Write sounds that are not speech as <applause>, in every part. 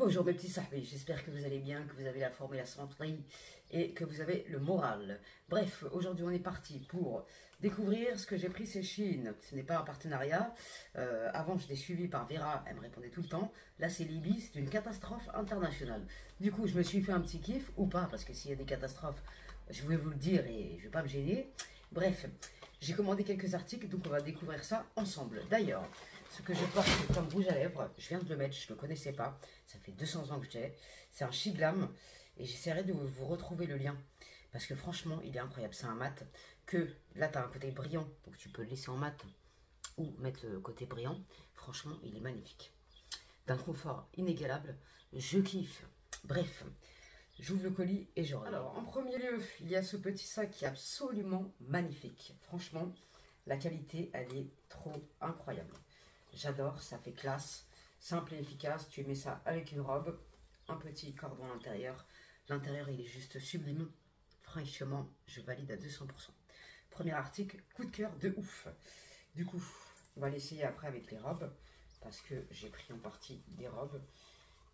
Bonjour mes petits sahbis, j'espère que vous allez bien, que vous avez la forme et la santé et que vous avez le moral. Bref, aujourd'hui on est parti pour découvrir ce que j'ai pris chez Chine. Ce n'est pas un partenariat. Euh, avant j'étais suivi par Vera, elle me répondait tout le temps. Là c'est Libye, c'est une catastrophe internationale. Du coup je me suis fait un petit kiff, ou pas, parce que s'il y a des catastrophes, je voulais vous le dire et je vais pas me gêner. Bref, j'ai commandé quelques articles, donc on va découvrir ça ensemble. D'ailleurs, ce que je porte comme rouge à lèvres, je viens de le mettre, je ne le connaissais pas. Ça fait 200 ans que j'ai. C'est un Shiglam. Et j'essaierai de vous retrouver le lien. Parce que franchement, il est incroyable. C'est un mat que là, tu as un côté brillant. Donc tu peux le laisser en mat ou mettre le côté brillant. Franchement, il est magnifique. D'un confort inégalable. Je kiffe. Bref, j'ouvre le colis et je regarde. Alors, en premier lieu, il y a ce petit sac qui est absolument magnifique. Franchement, la qualité, elle est trop incroyable. J'adore, ça fait classe, simple et efficace. Tu mets ça avec une robe, un petit cordon à l'intérieur. L'intérieur, il est juste sublime. Franchement, je valide à 200%. Premier article, coup de cœur de ouf. Du coup, on va l'essayer après avec les robes, parce que j'ai pris en partie des robes.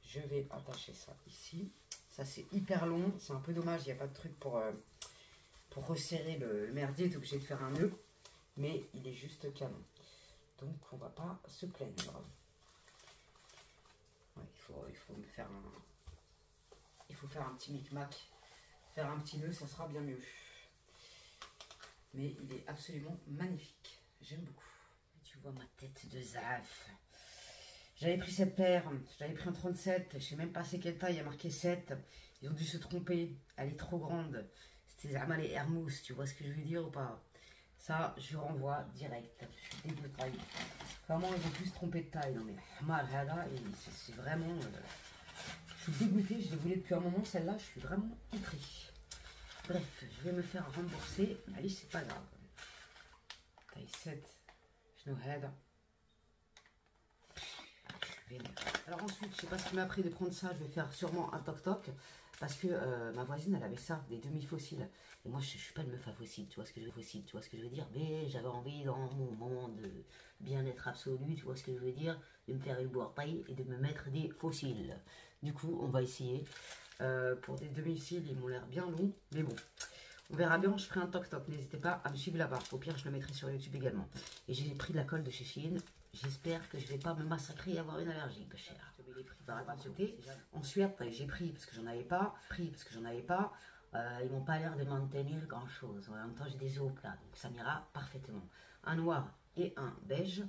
Je vais attacher ça ici. Ça, c'est hyper long. C'est un peu dommage, il n'y a pas de truc pour, euh, resserrer le, merdier. Es obligé de faire un nœud. Mais il est juste canon. Donc on va pas se plaindre. il, faut, il faut faire un. Il faut faire un petit micmac. Faire un petit nœud, ça sera bien mieux. Mais il est absolument magnifique. J'aime beaucoup. tu vois ma tête de zaf. J'avais pris cette paire, j'avais pris un 37, je sais même pas c'est quelle taille, il y a marqué 7. Ils ont dû se tromper, elle est trop grande. C'était Zama les Hermous, tu vois ce que je veux dire ou pas? Ça, je renvoie direct. Je suis dégoûté. Comment ils ont pu se tromper de taille Non mais, c'est vraiment... Euh, je suis dégoûté, je l'ai voulu depuis un moment, celle-là, je suis vraiment outré. Bref, je vais me faire rembourser. Allez, c'est pas grave. Taille 7. Je aide. Alors ensuite, je sais pas ce qui m'a pris de prendre ça. Je vais faire sûrement un toc-toc. Parce que euh, ma voisine, elle avait ça, des demi-fossiles. Et moi, je, ne suis pas une meuf à fossiles, tu vois ce que je veux fossile, tu vois ce que je veux dire. Mais j'avais envie, dans mon moment de bien-être absolu, tu vois ce que je veux dire, de me faire une paille et de me mettre des fossiles. Du coup, on va essayer. Euh, pour des demi-cils, ils m'ont l'air bien longs, mais bon. On verra bien, je ferai un toc-toc. N'hésitez pas à me suivre là-bas. Au pire, je le mettrai sur YouTube également. Et j'ai pris de la colle de chez Chine. J'espère que je ne vais pas me massacrer et avoir une allergie, peu cher. En Suède, j'ai pris parce que j'en avais pas. Pris parce que j'en avais pas. Euh, ils m'ont pas l'air de maintenir grand chose. En même temps, j'ai des os plats, donc ça m'ira parfaitement. Un noir et un beige.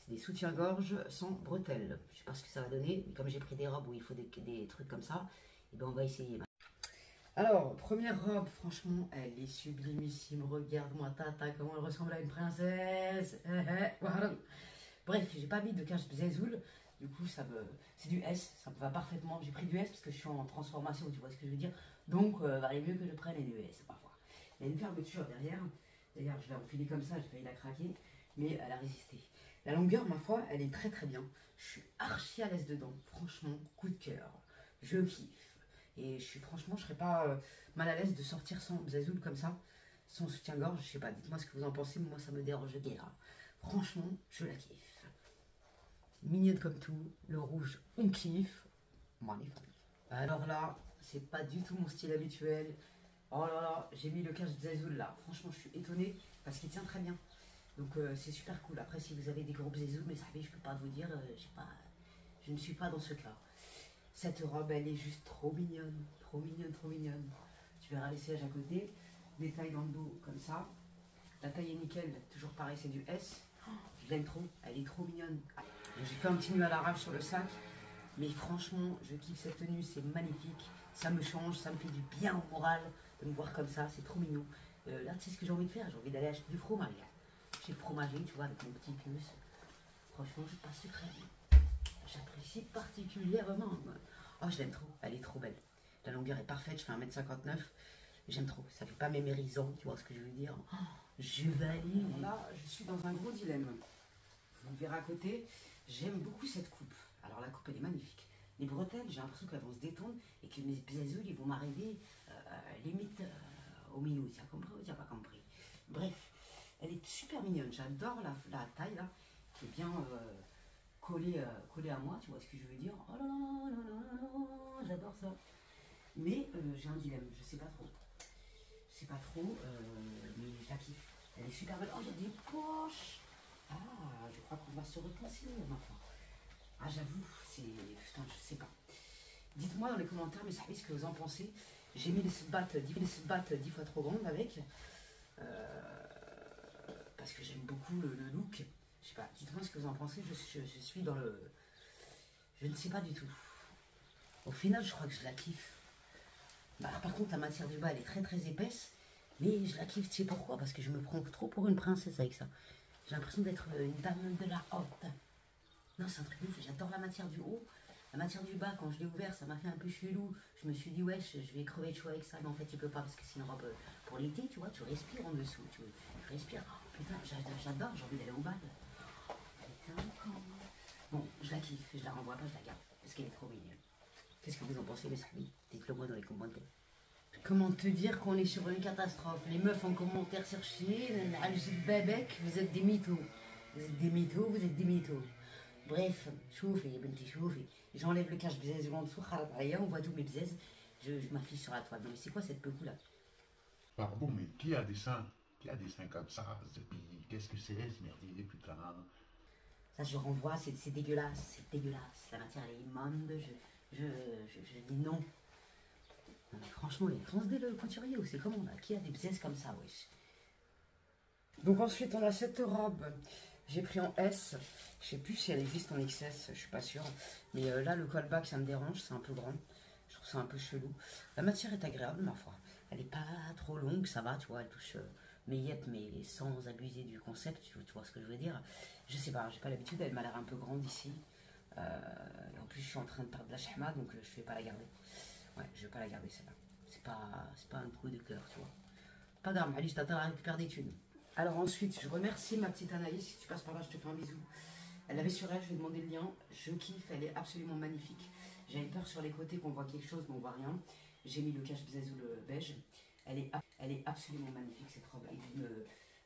C'est des soutiens-gorge sans bretelles. Je sais pas ce que ça va donner, mais comme j'ai pris des robes où il faut des, des trucs comme ça, et eh ben on va essayer. Alors, première robe, franchement, elle est sublimissime. Regarde-moi, tata, comment elle ressemble à une princesse. <laughs> Bref, j'ai pas mis de cache zézoul. Du coup, ça me, c'est du S, ça me va parfaitement. J'ai pris du S parce que je suis en transformation, tu vois ce que je veux dire. Donc, euh, valait mieux que je prenne les S parfois. Il y a une fermeture derrière. D'ailleurs, je l'ai enfilée comme ça, j'ai failli la craquer, mais elle a résisté. La longueur, ma foi, elle est très très bien. Je suis archi à l'aise dedans. Franchement, coup de cœur. Je kiffe. Et je suis franchement, je serais pas euh, mal à l'aise de sortir sans zazoul comme ça, sans soutien-gorge. Je sais pas, dites-moi ce que vous en pensez, mais moi ça me dérange guère. Franchement, je la kiffe. Mignonne comme tout, le rouge, on kiffe. Alors là, c'est pas du tout mon style habituel. Oh là là, j'ai mis le cache de Zazoul là. Franchement, je suis étonnée parce qu'il tient très bien. Donc euh, c'est super cool. Après, si vous avez des groupes Zazoul, mais fait, je peux pas vous dire, euh, je ne suis pas dans ce cas. Cette robe, elle est juste trop mignonne, trop mignonne, trop mignonne. Tu verras les sièges à côté, des tailles dans le dos comme ça. La taille est nickel, toujours pareil, c'est du S. Je l'aime trop, elle est trop mignonne. J'ai fait un petit nœud à l'arrache sur le sac, mais franchement, je kiffe cette tenue, c'est magnifique. Ça me change, ça me fait du bien au moral de me voir comme ça, c'est trop mignon. Euh, là, tu sais ce que j'ai envie de faire? J'ai envie d'aller acheter du fromage. J'ai le fromager, tu vois, avec mon petit puce. Franchement, je passe secret. J'apprécie particulièrement. Oh, je l'aime trop, elle est trop belle. La longueur est parfaite, je fais 1m59. J'aime trop, ça fait pas mémérisant, tu vois ce que je veux dire? Oh, je valide. Là, je suis dans un gros dilemme. Vous le verrez à côté, j'aime beaucoup cette coupe. Alors la coupe, elle est magnifique. Les bretelles, j'ai l'impression qu'elles vont se détendre et que mes bisous, ils vont m'arriver euh, limite euh, au milieu. Tu as compris ou tu pas compris Bref, elle est super mignonne. J'adore la, taille là, qui est bien euh, collée, collée, à moi. Tu vois ce que je veux dire? Oh là là là là là ça. Mais j'ai un dilemme, je sais pas trop. Je sais pas trop, mais je la kiffe. Elle est super belle. Oh, il y a des poches Ah, je crois qu'on va se repenser, ma. Ah, j'avoue, c'est... Putain, je sais pas. Dites-moi dans les commentaires, mes services, ce que vous en pensez. J'ai mis les battes, les 10 fois trop grandes avec. Euh, parce que j'aime beaucoup le, look. Je sais pas, dites-moi ce que vous en pensez. Je, je, suis dans le... Je ne sais pas du tout. Au final, je crois que je la kiffe. Bah, par contre, la matière du bas, elle est très très épaisse. Mais je la kiffe, tu sais pourquoi? Parce que je me prends trop pour une princesse avec ça. J'ai l'impression d'être une dame de la haute. Non, c'est un truc ouf. J'adore la matière du haut. La matière du bas, quand je l'ai ouvert, ça m'a fait un peu chelou. Je me suis dit, ouais, je vais crever de chaud avec ça. Mais en fait, tu peux pas parce que c'est une robe pour l'été, tu vois. Tu respires en dessous. Tu, respires. Oh, putain, j'adore, j'ai envie d'aller au bal. Bon, je la kiffe. Je la renvoie pas, je la garde. Parce qu'elle est trop mignonne. Qu'est-ce que vous en pensez, mes amis? Dites-le moi dans les commentaires. Comment te dire qu'on est sur une catastrophe? Les meufs en commentaire chercher, vous êtes des mythos. Vous êtes des mythos, vous êtes des mythos. Bref, chauffez, chauffez. J'enlève le cache bzèze en dessous, on voit tous mes bzèzes. Je, m'affiche sur la toile. Non mais c'est quoi cette pecou là Pardon, mais qui a des seins? Qui a des seins comme ça? Qu'est-ce que c'est ce merdier, putain Ça je renvoie, c'est dégueulasse, c'est dégueulasse. La matière elle est immonde, je, je, je, dis non. Mais franchement, il fonce dès le couturier ou c'est comment là? Qui a des bzèzes comme ça, wesh? Donc ensuite on a cette robe j'ai pris en S. Je sais plus si elle existe en XS, je suis pas sûre. Mais euh, là, le callback, ça me dérange, c'est un peu grand. Je trouve ça un peu chelou. La matière est agréable, ma foi. Elle est pas trop longue, ça va, tu vois, elle touche euh, mes yep, mais sans abuser du concept, tu, vois ce que je veux dire? Je sais pas, j'ai pas l'habitude, elle m'a l'air un peu grande ici. Euh, en plus, je suis en train de perdre la shema, donc je vais pas la garder. Ouais, je vais pas la garder, celle-là. C'est pas, pas un coup de cœur, tu vois. Pas grave, je t'attends à récupérer des thunes. Alors ensuite, je remercie ma petite Anaïs. Si tu passes par là, je te fais un bisou. Elle avait sur elle, je vais demander le lien. Je kiffe, elle est absolument magnifique. J'avais peur sur les côtés qu'on voit quelque chose, mais on voit rien. J'ai mis le cache le beige. Elle est, elle est absolument magnifique cette robe.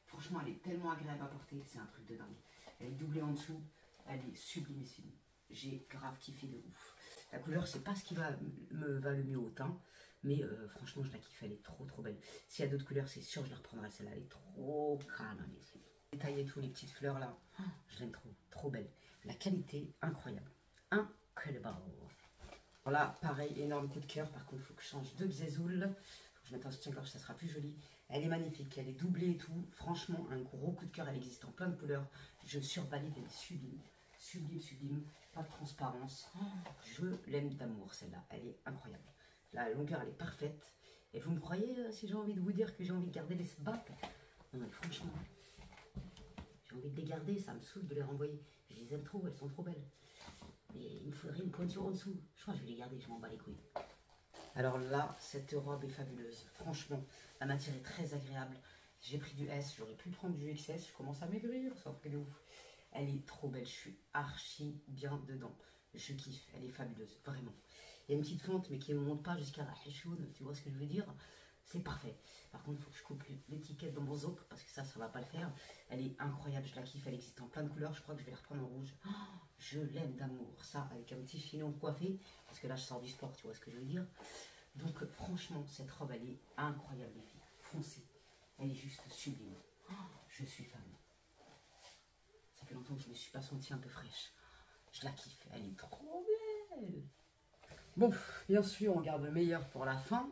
franchement, elle est tellement agréable à porter, c'est un truc de dingue. Elle est doublée en dessous, elle est sublimissime. J'ai grave kiffé de ouf. La couleur, c'est pas ce qui va, me va le mieux au teint. Mais euh, franchement, je la kiffe, elle est trop trop belle. S'il y a d'autres couleurs, c'est sûr, je la reprendrai. Celle-là, elle est trop calme. Détailler tous les petites fleurs là, je l'aime trop, trop belle. La qualité, incroyable. Incroyable. Voilà, pareil, énorme coup de cœur. Par contre, il faut que je change de bzézoul. Faut que je mette un soutien-gorge, ça sera plus joli. Elle est magnifique, elle est doublée et tout. Franchement, un gros coup de cœur. Elle existe en plein de couleurs. Je survalide, elle est sublime. Sublime, sublime. Pas de transparence. Je l'aime d'amour, celle-là. Elle est incroyable. La longueur, elle est parfaite. Et vous me croyez euh, si j'ai envie de vous dire que j'ai envie de garder les battes Non, mais franchement, j'ai envie de les garder, ça me saoule de les renvoyer. Je les aime trop, elles sont trop belles. Mais il me faudrait une pointure en dessous. Je crois que je vais les garder, je m'en bats les couilles. Alors là, cette robe est fabuleuse. Franchement, la matière est très agréable. J'ai pris du S, j'aurais pu prendre du XS. Je commence à maigrir, ça fait de ouf. Elle est trop belle, je suis archi bien dedans. Je kiffe, elle est fabuleuse, vraiment. Il y a une petite fente, mais qui ne monte pas jusqu'à la chaude, tu vois ce que je veux dire? C'est parfait. Par contre, il faut que je coupe l'étiquette dans mon zoc, parce que ça, ça va pas le faire. Elle est incroyable, je la kiffe, elle existe en plein de couleurs. Je crois que je vais la reprendre en rouge. Oh, je l'aime d'amour. Ça, avec un petit chignon coiffé, parce que là, je sors du sport, tu vois ce que je veux dire Donc, franchement, cette robe, elle est incroyable, les filles. Foncée. Elle est juste sublime. Oh, je suis fan. Ça fait longtemps que je ne me suis pas sentie un peu fraîche. Je la kiffe, elle est trop belle. Bon, bien sûr, on garde le meilleur pour la fin.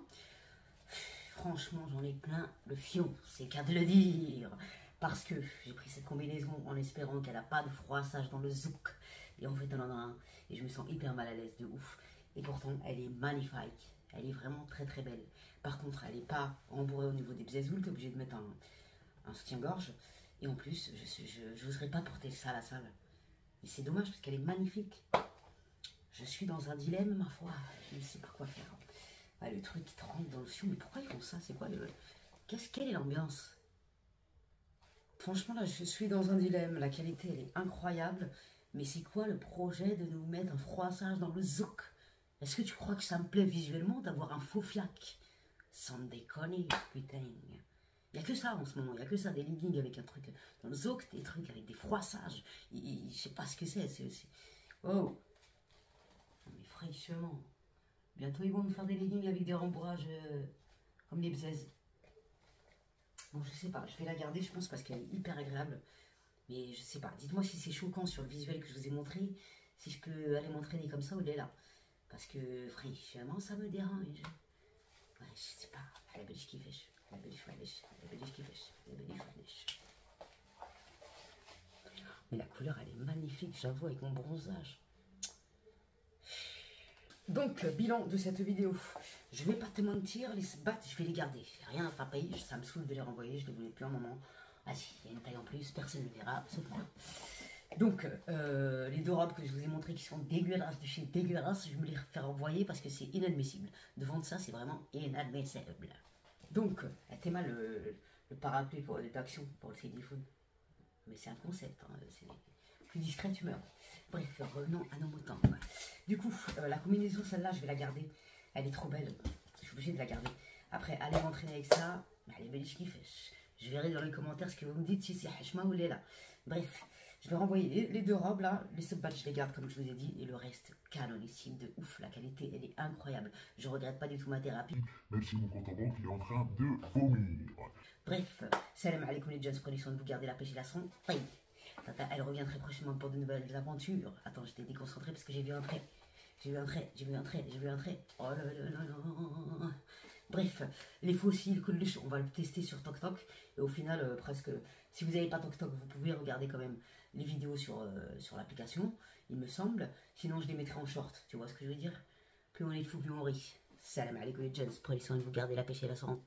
Franchement, j'en ai plein le fion, c'est qu'à de le dire. Parce que j'ai pris cette combinaison en espérant qu'elle n'a pas de froissage dans le zouk. Et en fait, elle en a un. Et je me sens hyper mal à l'aise de ouf. Et pourtant, elle est magnifique. Elle est vraiment très très belle. Par contre, elle n'est pas rembourrée au niveau des bzézouls. T'es obligé de mettre un, soutien-gorge. Et en plus, je n'oserais pas porter ça à la salle. Mais c'est dommage parce qu'elle est magnifique. Je suis dans un dilemme, ma foi. Je ne sais pas quoi faire. Ah, le truc qui tremble dans le fion. Mais pourquoi ils font ça? C'est quoi le. Qu'est-ce quelle est l'ambiance? Franchement, là, je suis dans un dilemme. La qualité, elle est incroyable. Mais c'est quoi le projet de nous mettre un froissage dans le zouk? Est-ce que tu crois que ça me plaît visuellement d'avoir un faux fiac? Sans déconner, putain. Il n'y a que ça en ce moment, il n'y a que ça, des leggings avec un truc dans le zouk, des trucs avec des froissages. Je sais pas ce que c'est. Oh mais fraîchement, Bientôt, ils vont nous faire des leggings avec des rembourrages euh, comme les bzaises. Bon, je sais pas, je vais la garder, je pense, parce qu'elle est hyper agréable. Mais je sais pas, dites-moi si c'est choquant sur le visuel que je vous ai montré, si je peux aller m'entraîner comme ça ou là. Parce que, franchement, ça me dérange. Ouais, je sais pas, la belle qui fait, qui fait, la belle qui fait. Mais la couleur, elle est magnifique, j'avoue, avec mon bronzage. Donc, bilan de cette vidéo. Je vais pas te mentir, les battes, je vais les garder. Rien à frapper, ça me saoule de les renvoyer, je les voulais plus un moment. Ah si, il y a une taille en plus, personne ne verra, sauf moi. Donc, euh, les deux robes que je vous ai montrées qui sont dégueulasses de chez dégueulasses, je vais me les faire renvoyer parce que c'est inadmissible. De vendre ça, c'est vraiment inadmissible. Donc, était mal le, parapluie pour d'action pour le téléphone. Mais c'est un concept, hein, c'est plus discret, tu meurs. Bref, revenons à nos moutons. Du coup, euh, la combinaison, celle-là, je vais la garder. Elle est trop belle. Je suis obligée de la garder. Après, allez m'entraîner avec ça. Elle est belle, je kiffe. Je verrai dans les commentaires ce que vous me dites si c'est Hashma ou là. Bref, je vais renvoyer les, deux robes là. Les subbads, je les garde comme je vous ai dit. Et le reste, canonissime de ouf. La qualité, elle est incroyable. Je regrette pas du tout ma thérapie. Même si mon compte en banque, est en train de vomir. Bref, salam alaikum les soin de vous garder la pêche et la son. Tata, elle revient très prochainement pour de nouvelles aventures. Attends, j'étais déconcentré parce que j'ai vu un trait. J'ai vu un trait, j'ai vu un trait, j'ai vu un trait. Oh là là là là. Bref, les fossiles, on va le tester sur TokTok. Et au final, euh, presque, si vous n'avez pas TokTok, vous pouvez regarder quand même les vidéos sur, euh, sur l'application, il me semble. Sinon, je les mettrai en short, tu vois ce que je veux dire Plus on est fou, plus on rit. Salam alaikum les gens, prenez soin de vous garder la pêche et la santé.